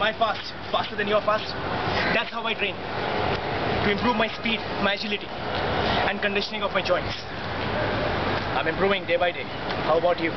my fast faster than your fast? That's how I train. To improve my speed, my agility, and conditioning of my joints. I'm improving day by day. How about you?